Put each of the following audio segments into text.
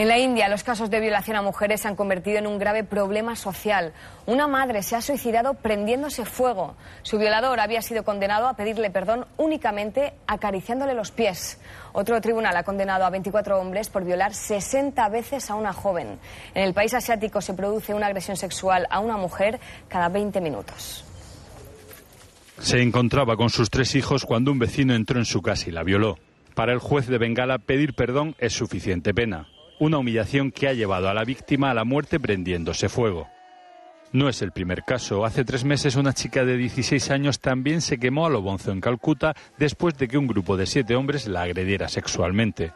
En la India, los casos de violación a mujeres se han convertido en un grave problema social. Una madre se ha suicidado prendiéndose fuego. Su violador había sido condenado a pedirle perdón únicamente acariciándole los pies. Otro tribunal ha condenado a 24 hombres por violar 60 veces a una joven. En el país asiático se produce una agresión sexual a una mujer cada 20 minutos. Se encontraba con sus tres hijos cuando un vecino entró en su casa y la violó. Para el juez de Bengala, pedir perdón es suficiente pena una humillación que ha llevado a la víctima a la muerte prendiéndose fuego. No es el primer caso. Hace tres meses una chica de 16 años también se quemó a lo bonzo en Calcuta después de que un grupo de siete hombres la agrediera sexualmente.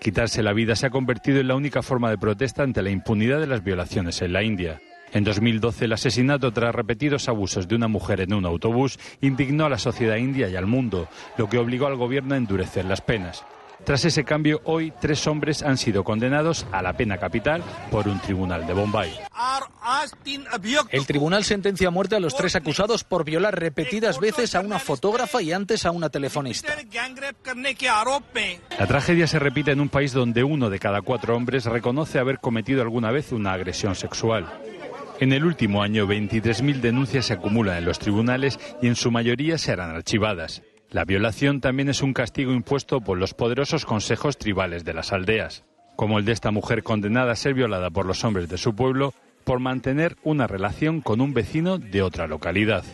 Quitarse la vida se ha convertido en la única forma de protesta ante la impunidad de las violaciones en la India. En 2012, el asesinato tras repetidos abusos de una mujer en un autobús indignó a la sociedad india y al mundo, lo que obligó al gobierno a endurecer las penas. Tras ese cambio, hoy tres hombres han sido condenados a la pena capital por un tribunal de Bombay. El tribunal sentencia a muerte a los tres acusados por violar repetidas veces a una fotógrafa y antes a una telefonista. La tragedia se repite en un país donde uno de cada cuatro hombres reconoce haber cometido alguna vez una agresión sexual. En el último año, 23.000 denuncias se acumulan en los tribunales y en su mayoría serán archivadas. La violación también es un castigo impuesto por los poderosos consejos tribales de las aldeas, como el de esta mujer condenada a ser violada por los hombres de su pueblo por mantener una relación con un vecino de otra localidad.